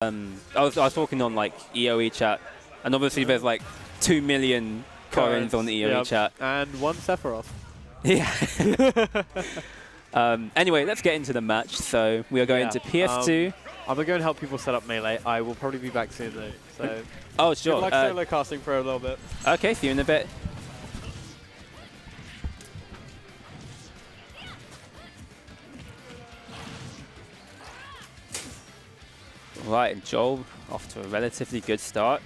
Um, I was I was talking on like EOE chat, and obviously there's like two million Corrins on the EOE Yep. chat. And one Sephiroth. Yeah. um, anyway, let's get into the match. So we are going Yeah. to PS2. I'm gonna go and help people set up melee. I will probably be back soon though. So oh, good sure. luck Uh, solo casting for a little bit. okay, see you in a bit. Right, and Jole off to a relatively good start.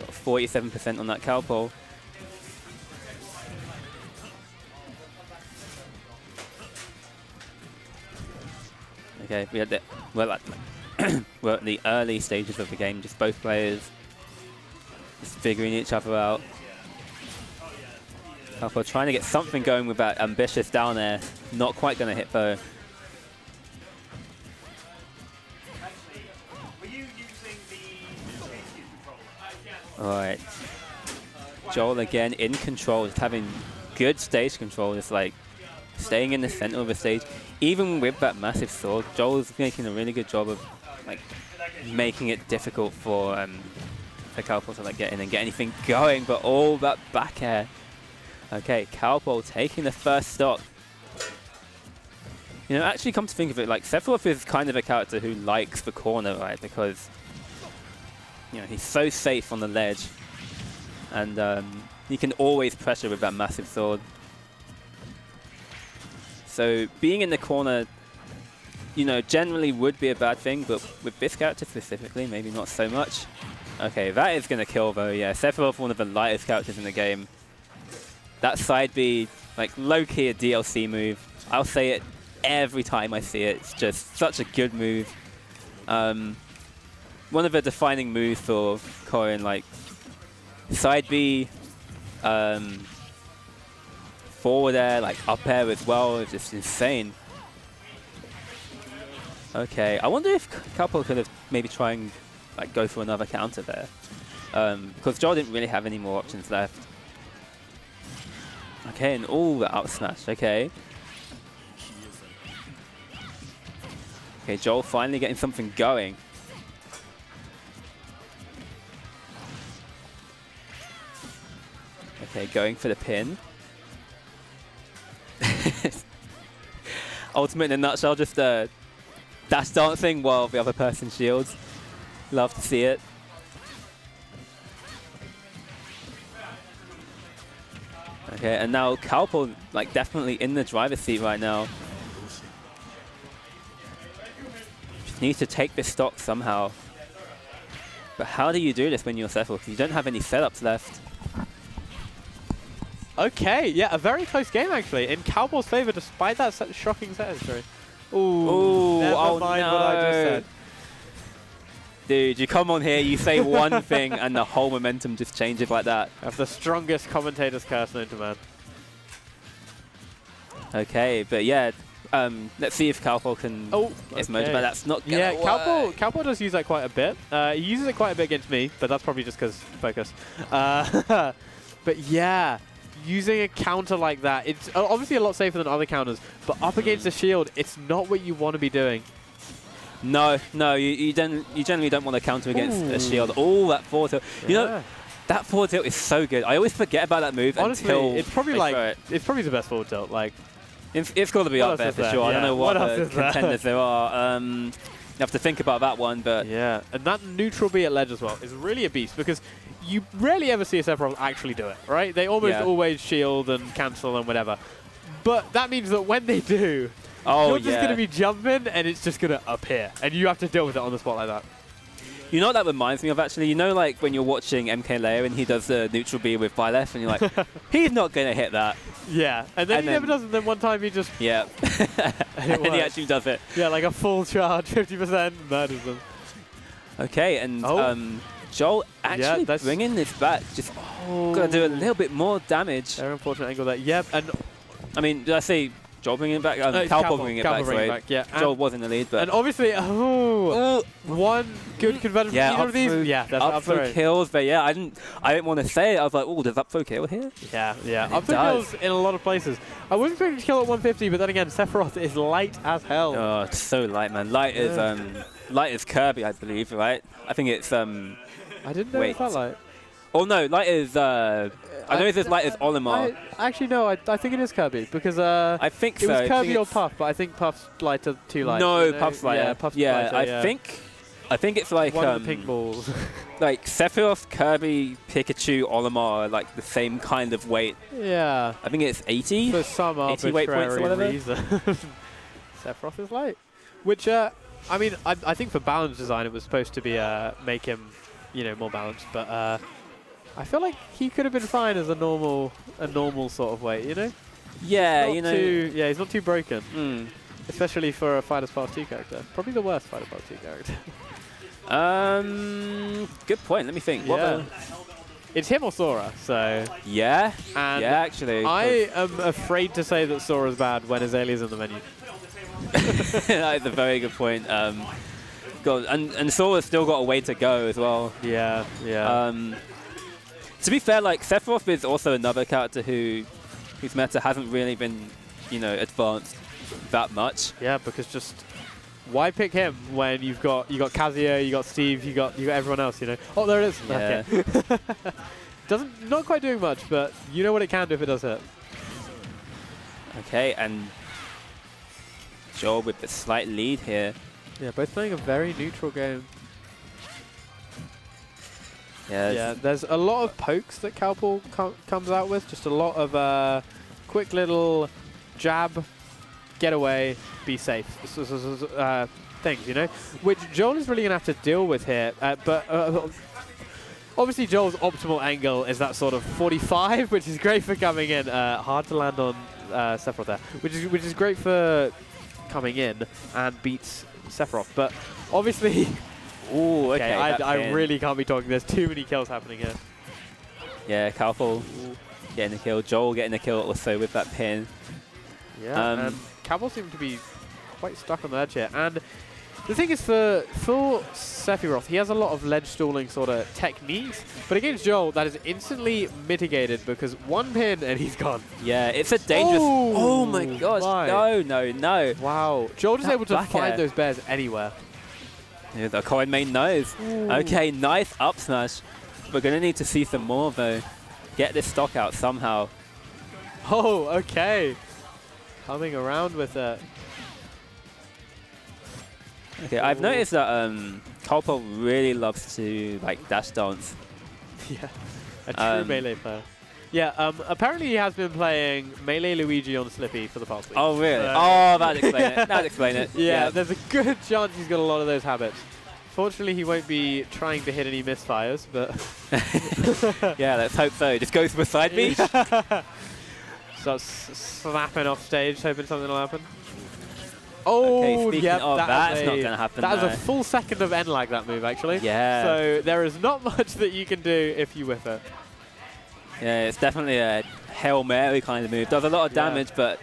Got 47% on that Calpol. Okay, we had the well, at, we're at the early stages of the game. Just both players just figuring each other out. Alpha trying to get something going with that ambitious down there. Not quite going to hit though. Jole again in control, just having good stage control, just like staying in the center of the stage. Even with that massive sword, Jole's making a really good job of like making it difficult for um for Calpol to like get in and get anything going, but all that back air. Okay, Calpol taking the first stock. You know, actually come to think of it, like Sephiroth is kind of a character who likes the corner, right? Because you know, he's so safe on the ledge. And um, he can always pressure with that massive sword. So being in the corner, you know, generally would be a bad thing, but with this character specifically, maybe not so much. Okay, that is going to kill though, yeah. Sephiroth, one of the lightest characters in the game. That side B, like low-key a DLC move. I'll say it every time I see it. It's just such a good move. Um, one of the defining moves for Corrin, like side B, um, forward air, like up air as well, it's just insane. Okay, I wonder if Calpol could have maybe try and like go for another counter there, um, because Jole didn't really have any more options left. Okay, and all the out smash. Okay. Okay, Jole finally getting something going. Okay, going for the pin. Ultimate in a nutshell, just uh, dash dancing while the other person shields. Love to see it. Okay, and now Calpol, like, definitely in the driver's seat right now. Just needs to take this stock somehow. But how do you do this when you're Sephiroth? Because you don't have any setups left. Okay, yeah, a very close game actually, in Calpol's favor despite that set shocking set history. Ooh, Ooh, never oh mind what I just said. Dude, you come on here, you say one thing, and the whole momentum just changes like that. That's the strongest commentator's curse known to man. Okay, but yeah, um, let's see if Calpol can Oh, get okay. but that's not Yeah. Calpol, Calpol does use that quite a bit. Uh, he uses it quite a bit against me, but that's probably just because focus. Uh, but yeah, using a counter like that, it's obviously a lot safer than other counters, but up against the shield, it's not what you want to be doing. No, no, you, you, don't, you generally don't want to counter against Ooh. a shield. All that forward tilt. You know, that forward tilt is so good. I always forget about that move honestly, until it's probably like it. it's probably the best forward tilt. Like, It's, it's got to be up there for there? sure. I don't Yeah, know what, what the is there? contenders there are. Um, you have to think about that one, but yeah, and that neutral B at ledge as well is really a beast because you rarely ever see a Sephiroth actually do it, right? They almost Yeah. always shield and cancel and whatever. But that means that when they do, oh you're just yeah. going to be jumping and it's just going to appear. And you have to deal with it on the spot like that. You know what that reminds me of actually? You know like when you're watching MK Leo and he does the neutral B with Byleth and you're like, he's not going to hit that. Yeah, and then And he never does it. Then one time he just, Yeah. and and he actually does it. yeah, like a full charge, 50%, murders them. Okay, and Oh. um, Jole actually that's- bringing this back. Just Oh. got to do a little bit more damage. Very unfortunate angle there. Yep, and I mean, did I say Jole bringing it back? Um, uh, Calpol- bringing it Calpol back, bringing back, yeah. Jole And, was in the lead, but and obviously, oh, Ooh, one good conversion Yeah, from either of these. through- Yeah, that's up up throw kills, but yeah, I didn't, I didn't want to say it. I was like, oh, does up throw kill here? Yeah, yeah. And Up throw kills in a lot of places. I wasn't expecting to kill at 150, but then again, Sephiroth is light as hell. Oh, it's so light, man. Light is um, light is Kirby, I believe, right? I think it's um. I didn't know Wait. it felt like. Oh no, light is uh. I know it's as light as Olimar. I, actually, no, I, I think it is Kirby because uh, I think it so. was Kirby or Puff, but I think Puff's lighter, too light. No, you know? Puff's lighter. Yeah, Puff's yeah, lighter, I yeah. think. I think it's like one um, of the pink balls. like Sephiroth, Kirby, Pikachu, Olimar are like the same kind of weight. yeah, I think it's 80. for some 80 weight points or whatever? reason. Sephiroth is light, which uh, I mean, I, I think for balance design it was supposed to be uh, make him, you know, more balanced, but uh, I feel like he could have been fine as a normal, a normal sort of weight, you know? Yeah, you know. too, yeah, he's not too broken, mm. especially for a Fighters Pass 2 character. Probably the worst Fighters Pass 2 character. Um, good point. Let me think. What yeah. It's him or Sora, so. yeah, And yeah, actually. I am afraid to say that Sora's bad when Azalea's in the menu. that is a very good point. Um, God, and and Sora's still got a way to go as well. Yeah, yeah. Um, to be fair, like Sephiroth is also another character who whose meta hasn't really been, you know, advanced that much. yeah, because just why pick him when you've got you got Kazuya, you got Steve, you got you got everyone else, you know? Oh, there it is. Yeah. Okay. Doesn't not quite doing much, but you know what it can do if it does hit. Okay, and Jole with the slight lead here. Yeah, both playing a very neutral game. Yeah, Yeah, there's a lot of pokes that Calpol com comes out with. Just a lot of uh, quick little jab, get away, be safe uh, things, you know? Which Jole is really going to have to deal with here. Uh, but uh, obviously Jole's optimal angle is that sort of 45, which is great for coming in. Uh, hard to land on uh, Sephiroth there, which is, which is great for coming in and beats Sephiroth. But obviously... Ooh, okay. Okay, I, I really can't be talking. There's too many kills happening here. Yeah, Calpol getting a kill. Jole getting a kill also with that pin. Yeah, Um, and Calpol seemed to be quite stuck on the edge here. And the thing is, for for Sephiroth, he has a lot of ledge stalling sort of techniques, but against Jole, that is instantly mitigated because one pin and he's gone. Yeah, it's a dangerous. Oh, Oh, my gosh! my. No, no, no. Wow, Jole is able to find air. those bears anywhere. Yeah, the coin main knows. Okay, nice up smash. We're gonna need to see some more though. Get this stock out somehow. Oh, okay. Coming around with it. Okay, I've noticed that um, really loves to like dash dance. Yeah, a true Um, melee player. Yeah, um, apparently he has been playing Melee Luigi on Slippi for the past week. Oh really? So- oh, that'd explain it. That'd explain it. Yeah, there's a good chance he's got a lot of those habits. Fortunately, he won't be trying to hit any misfires, but yeah. Let's hope so. Just goes side B. starts slapping off stage, hoping something will happen. Oh, Okay, yep, of, that that's a- not gonna happen That is now. a full second of N like that move, actually. Yeah. So there is not much that you can do if you whiff it. Yeah, it's definitely a hail mary kind of move. Does a lot of Yeah. damage, but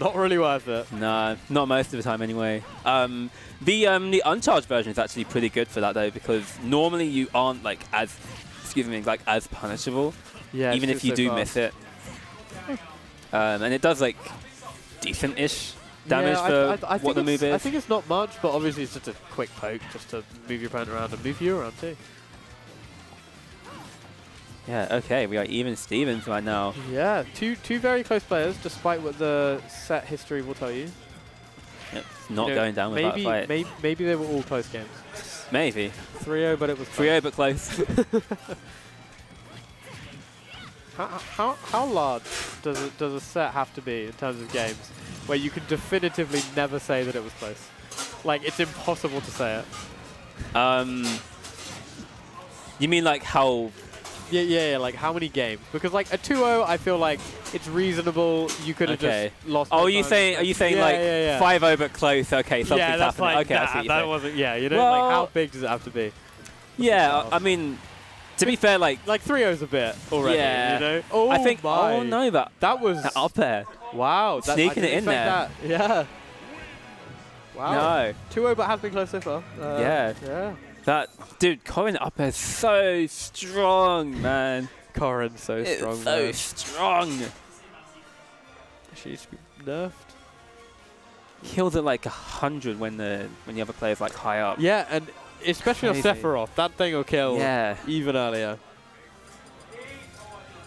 Not really worth it. No, not most of the time anyway. Um, the um, the uncharged version is actually pretty good for that though, because normally you aren't like as, excuse me, like as punishable, Yeah, even if you so do fast. miss it. Um, and it does like decent-ish damage yeah, for I, I, I what think the move it's- I think it's not much, but obviously it's just a quick poke just to move your opponent around and move you around too. Yeah. Okay, we are even Stevens right now. Yeah, two two very close players, despite what the set history will tell you. Yep, it's not You know, going down without maybe, a fight. Maybe, maybe they were all close games. Maybe 3-0, but it was close. 3-0 but close. How, how, how large does a, does a set have to be in terms of games where you can definitively never say that it was close? Like, it's impossible to say it. um, you mean like how? Yeah, yeah, yeah, like how many games? Because like a 2-0, I feel like it's reasonable. You could have Okay. just lost. Oh, are you saying? Are you saying yeah, like yeah, yeah. 5-0 but close? Okay, something's yeah, that's happening. like okay, I see that, what you're that saying. wasn't. Yeah, you know, like how big does it have to be? Yeah, I mean, to be fair, like Like 3-0's a bit already. Yeah. You know. Oh I think. my. Oh no, that That was that up there. Wow. That, Sneaking it in expect That. Yeah. Wow. No, 2-0, but has been close so far. Uh, Yeah. Yeah. that dude, Corrin up there is so strong, man. Corrin so It's strong. so man. strong. She needs to be nerfed. kills at like a 100 when the when the other player's like high up. Yeah, and especially Crazy. on Sephiroth, that thing will kill Yeah. even earlier.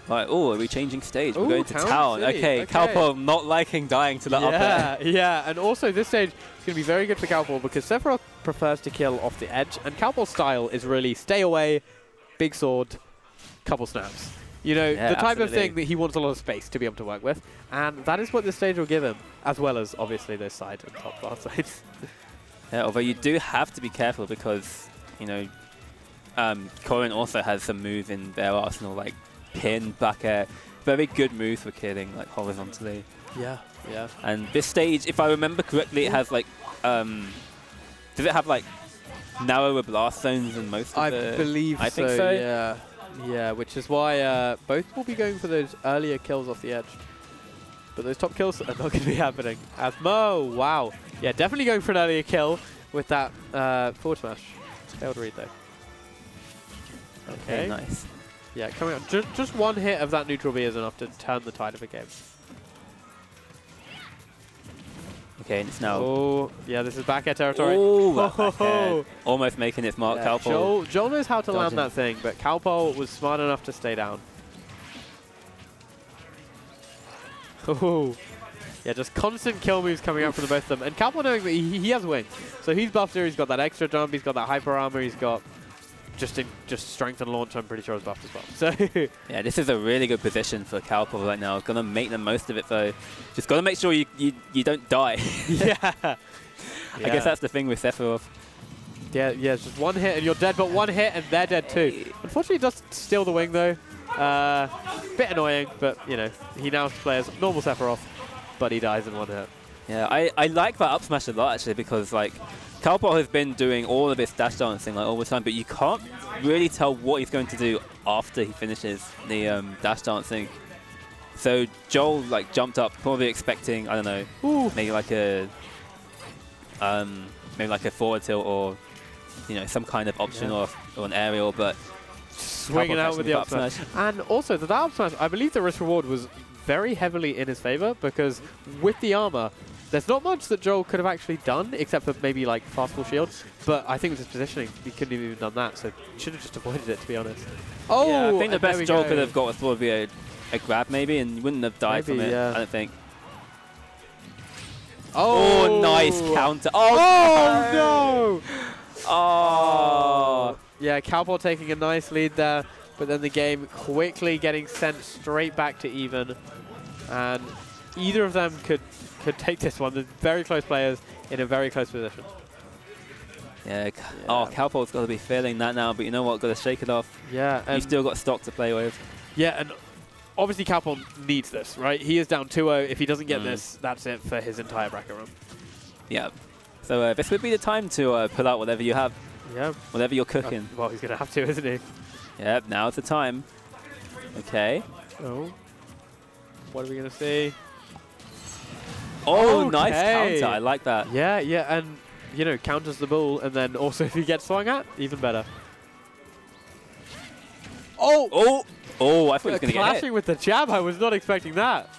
Like, oh, are we changing stage? Ooh, We're going to Town town. Okay, okay. Not liking dying to the upper. yeah, yeah, and also this stage is going to be very good for Calpol because Sephiroth prefers to kill off the edge, and Calpol's style is really stay away, big sword, couple snaps. You know, Yeah, the type of thing that he wants a lot of space to be able to work with, and that is what this stage will give him, as well as obviously those side and top bar sides. Yeah, although you do have to be careful because, you know, um, Corrin also has some moves in their arsenal, like pin, back air. Very good move for killing, like horizontally. yeah, yeah. And this stage, if I remember correctly, it has like, um, does it have like narrower blast zones than most of I the? believe I think so, so. Yeah, yeah. Which is why uh, both will be going for those earlier kills off the edge. But those top kills are not going to be happening. As Mo, wow, yeah, definitely going for an earlier kill with that uh, forward smash. Failed read though. Okay, Okay. nice. Yeah, coming up. Just, just one hit of that neutral B is enough to turn the tide of a game. Okay, and it's now. Oh, yeah, this is back air territory. Oh, air. Oh. almost making its mark. Yeah, Calpol. Jole, Jole knows how to dodging. land that thing, but Calpol was smart enough to stay down. Oh, yeah, just constant kill moves coming out from the both of them. And Calpol knowing that he, he has wings. So he's buffed here, he's got that extra jump, he's got that hyper armor, he's got just in, just strength and launch, I'm pretty sure is buffed as well. So, Yeah, this is a really good position for Calpol right now. Gonna make the most of it though. Just gotta make sure you you, you don't die. yeah. I guess that's the thing with Sephiroth. Yeah, yeah, it's just one hit and you're dead, but one hit and they're dead too. Unfortunately, it does steal the wing though. Uh, bit annoying, but you know, he now plays normal Sephiroth, but he dies in one hit. Yeah, I, I like that up smash a lot actually because like Calpol has been doing all of this dash dancing like all the time, but you can't really tell what he's going to do after he finishes the um, dash dancing. So Jole like jumped up, probably expecting I don't know, Ooh. maybe like a um, maybe like a forward tilt or you know some kind of option Yeah. or, or an aerial, but Swinging out with the up smash. And also, the up smash, I believe the risk reward was very heavily in his favor because with the armor, there's not much that Jole could have actually done except for maybe like fast full shield. But I think with his positioning, he couldn't have even done that, so should have just avoided it to be honest. Oh, yeah, I oh, think the best Jole go. could have got was probably a, a grab maybe, and wouldn't have died Maybe, from it. yeah. I don't think. Oh, Oh, nice counter. Oh, Oh no! Oh. Yeah, Calpol taking a nice lead there, but then the game quickly getting sent straight back to even. And either of them could could take this one. They're very close players in a very close position. Yeah. c- Oh, Yeah. Calpol's got to be feeling that now, but you know what? Got to shake it off. Yeah, and You've still got stock to play with. yeah, and obviously Calpol needs this, right? He is down 2-0. If he doesn't get Mm. this, that's it for his entire bracket run. Yeah. So uh, this would be the time to uh, pull out whatever you have, Yeah. whatever you're Uh, cooking. well, he's going to have to, isn't he? Yep, now's the time. Okay. Oh. What are we going to see? Oh, nice Okay. counter. I like that. Yeah, yeah, and you know, counters the ball, and then also if he gets swung at, even better. Oh, Oh, oh, I thought he was going to get hit. clashing with the jab. I was not expecting that.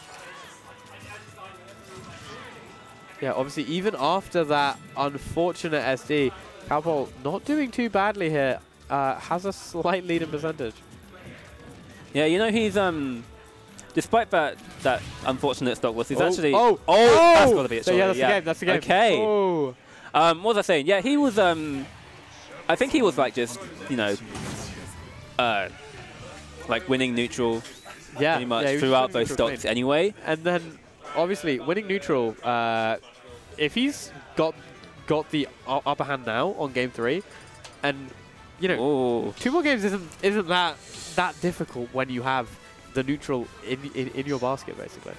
Yeah, obviously, even after that unfortunate SD, Calpol not doing too badly here. Uh, has a slight lead in percentage. Yeah, you know he's um, despite that that unfortunate stock loss, he's oh, actually oh, oh, that's got to be it. So yeah, that's the game. That's the game. Okay. Oh. Um, what was I saying? Yeah, he was um, I think he was like just you know, uh, like winning neutral Yeah, pretty much yeah, throughout those stocks clean. anyway. And then, obviously, winning neutral. Uh, if he's got got the upper hand now on game three, and you know, two more games isn't isn't that that difficult when you have the neutral in in, in your basket basically.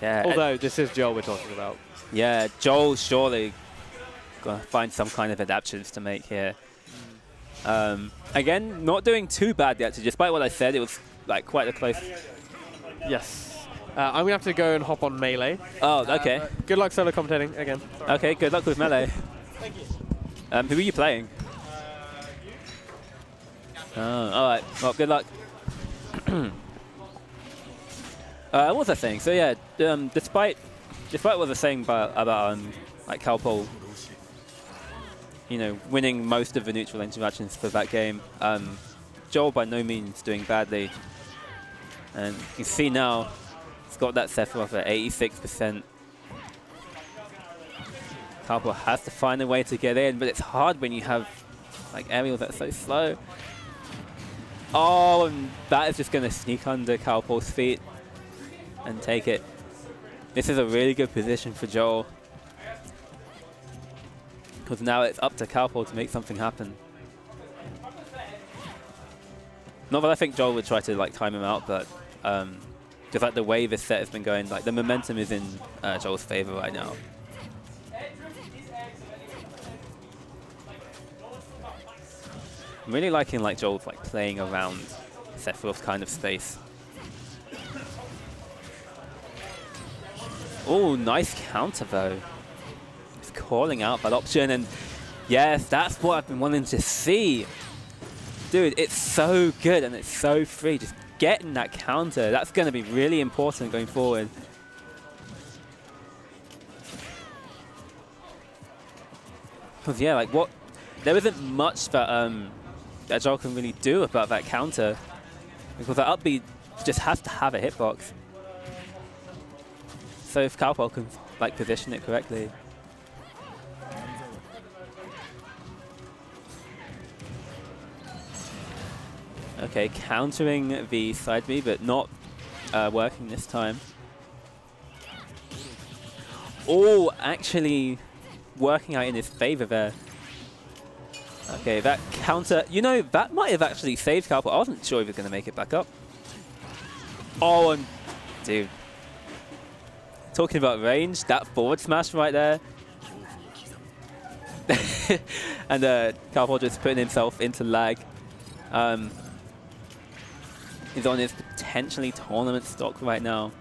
yeah. Although this is Jole we're talking about. Yeah, Jole surely gonna find some kind of adaptations to make here. Um, again, not doing too badly actually. Despite what I said, it was like quite a close. Yes. Uh, I'm gonna have to go and hop on melee. Oh, okay, Uh, good luck solo commentating again. okay. Good luck with melee. Thank you. Um, who are you playing? Oh, all right. Well, good luck. Uh, what was I saying? So yeah, um, despite despite what they're saying about, about um, like Calpol, you know, winning most of the neutral interactions for that game, um, Jole by no means doing badly. And you can see now, it's got that Sephiroth at 86%. Calpol has to find a way to get in, but it's hard when you have like aerials that are so slow. Oh, and that is just going to sneak under Calpol's feet and take it. This is a really good position for Jole. Because now it's up to Calpol to make something happen. Not that I think Jole would try to like time him out, but um, just like the way this set has been going, like the momentum is in uh, Jole's favor right now. I'm really liking like Jole's like playing around Sephiroth's kind of space. Oh, nice counter though. He's calling out that option and yes, that's what I've been wanting to see. Dude, it's so good and it's so free. Just getting that counter, that's going to be really important going forward. Because yeah, like what, there isn't much that um, that Jole can really do about that counter. Because that up B just has to have a hitbox. So if Calpol can like position it correctly. Okay, countering the side B, but not uh, working this time. Oh, actually working out in his favor there. Okay, that counter, you know, that might have actually saved Calpol. I wasn't sure if he was going to make it back up. Oh, and dude. Talking about range, that forward smash right there. and uh, Calpol just putting himself into lag. Um, he's on his potentially tournament stock right now.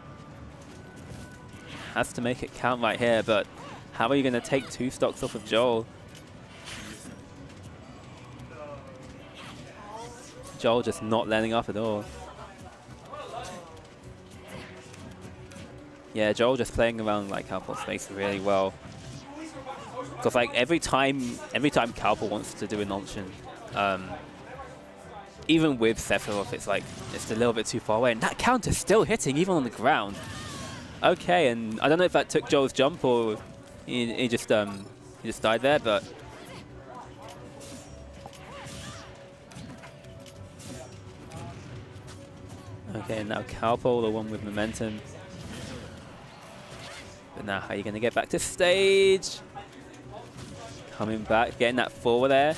Has to make it count right here, but how are you going to take two stocks off of Jole? Jole just not letting up at all. Yeah, Jole just playing around like Calpol space really well. Because like every time, every time Calpol wants to do an option, um, even with Sephiroth, it's like it's a little bit too far away, and that counter's still hitting even on the ground. Okay, and I don't know if that took Jole's jump or he, he just um he just died there, but Okay, now Calpol, the one with momentum. But now how are you going to get back to stage? Coming back, getting that forward there.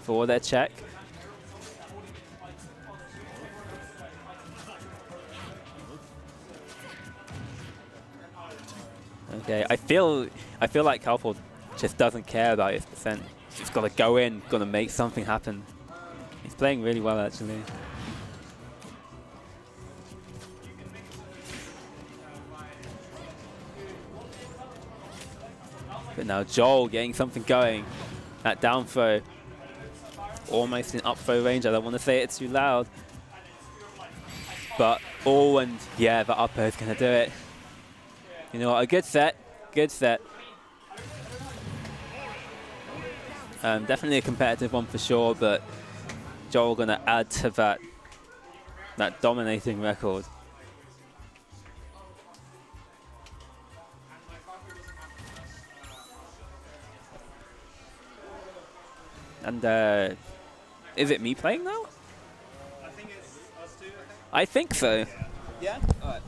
Forward there check. Okay, I feel I feel like Calpol just doesn't care about his percent. He's just got to go in, got to make something happen. He's playing really well actually. But now Jole getting something going. That down throw. Almost in up throw range. I don't want to say it too loud. But, oh, and yeah, the upper is going to do it. You know what, a good set. Good set. Um, definitely a competitive one for sure, but Jole going to add to that, that dominating record. And uh, is it me playing now? I think it's us two. I think so. Yeah? Alright.